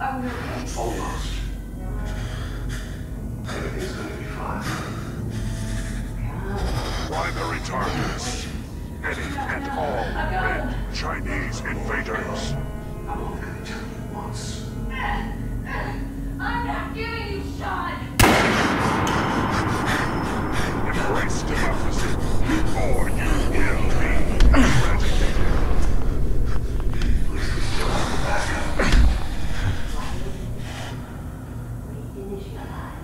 Almost. Everything's gonna be fine. Primary targets. Any and all red Chinese invaders. Shiva.